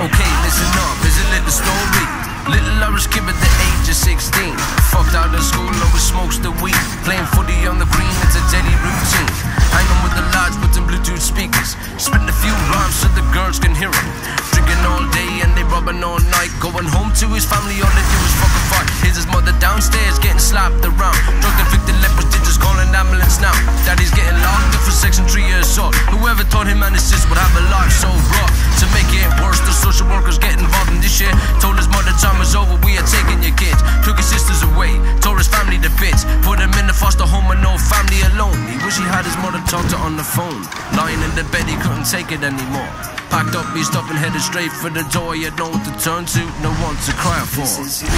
Okay, listen up, here's a little story. Little Irish kid at the age of 16. Fucked out of school, always smokes the weed. Playing footy on the green, it's a daily routine. Hanging with the lads with some Bluetooth speakers. Spitting a few rhymes so the girls can hear him. Drinking all day and they rubbing all night. Going home to his family, all they do is fucking fight. Here's his mother downstairs getting slapped around. Drug convicted lepers, they just calling ambulance now. Daddy's getting locked up for section 3 Whoever thought him and his sis would have a life so rough. To make it worse, the social workers get involved in this shit. Told his mother time was over, we are taking your kids. Took his sisters away, tore his family to bits. Put him in the foster home with no family alone. He wish he had his mother talk to on the phone. Lying in the bed, he couldn't take it anymore. Packed up, he stopped and headed straight for the door. He had no one to turn to, no one to cry for. This is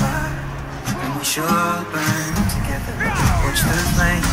fire, and we shall burn together. Watch the flames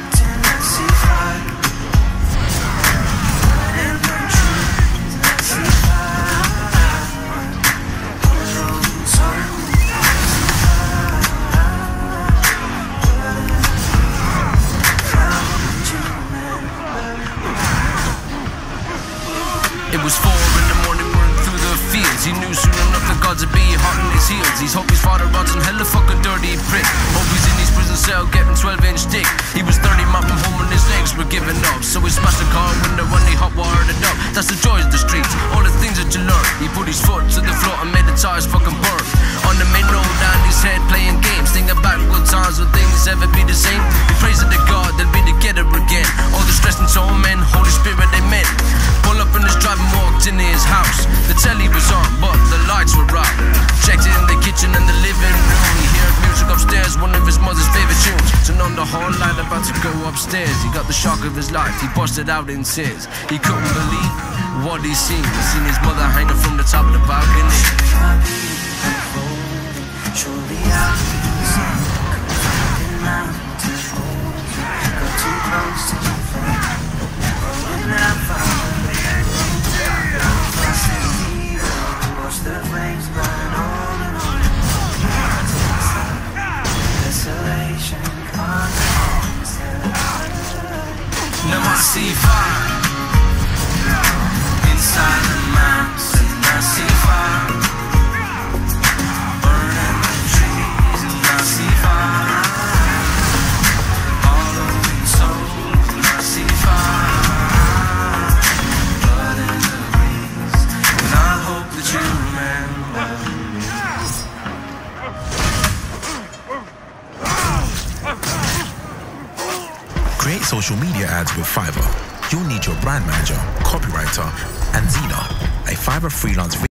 It was four in the morning, running through the fields. He knew soon enough the gods would be hot on his heels. He's hope his father rots and hella fucking dirty prick. Hope he's in his prison cell getting 12 inch dick. He was 30 mopping home when his legs were giving up. So he smashed the car window when he hot wired it up. That's the joys of the streets, all the things that you learn. He put his foot to the floor and made the tires fucking The telly was on, but the lights were out. Checked in the kitchen and the living room. He heard music upstairs, one of his mother's favorite tunes. Turned on the hall light, about to go upstairs. He got the shock of his life. He busted out in tears. He couldn't believe what he seen. He seen his mother hanging from the top of the balcony. Now I see fire social media ads with Fiverr. You'll need your brand manager, copywriter, and Zena, a Fiverr freelance